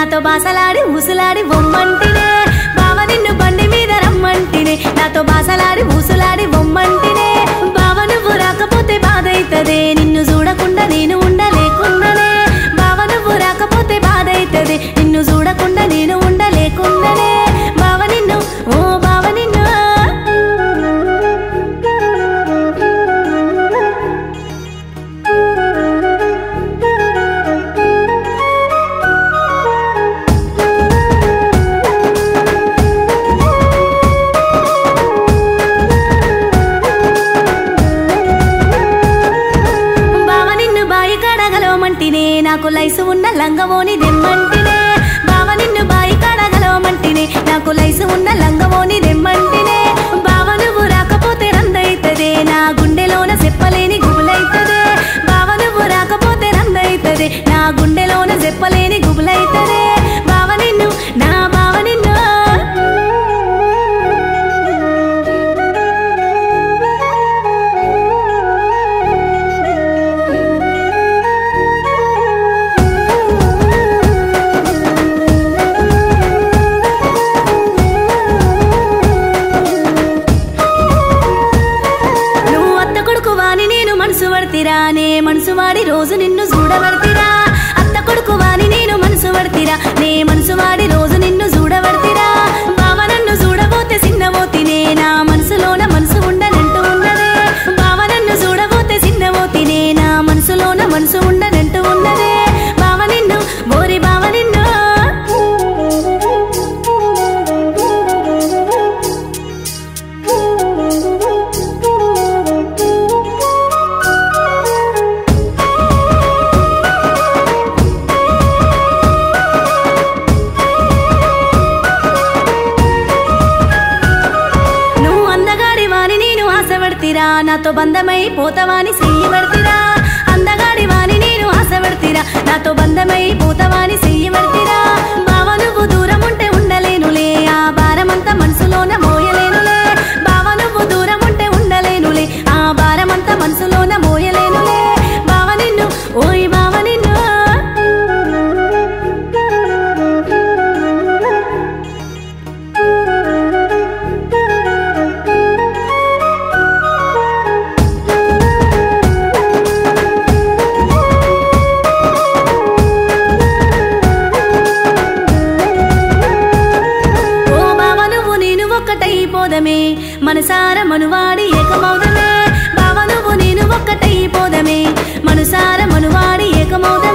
బాసలాడి ఉసులాడి బొమ్మంటినే కాడగలవమంటినే నాకు లైసు ఉన్న లంగమోని దెమ్మంటినే. పడతిరా నే మనసు వాడి రోజు నిన్ను చూడబడతిరా. అత్త కొడుకు వాని నేను మనసు పడతిరా. నే మనసు వాడి రోజు నిన్ను చూడబడతిరా. బావ నన్ను చూడబోతే సిన్నబోతినే నా మనసులోన మనసు ఉండనంటూ ఉన్నదే. బావ నన్ను చూడబోతే సిన్నబోతినే నా మనసులోన మనసు ఉండనే ఆశపడతిరా నాతో బంధమై పోతవాని చెయ్యబడతిరా అందగాడి వాని నేను ఆశపడతీరా? నాతో బంధమై పోతవాని పోదమే. మనసార మనువాడి ఏకమౌదమే. భావ నువ్వు నేను ఒక్కటైపోదమే మనసార మనువాడి ఏకమౌదమే.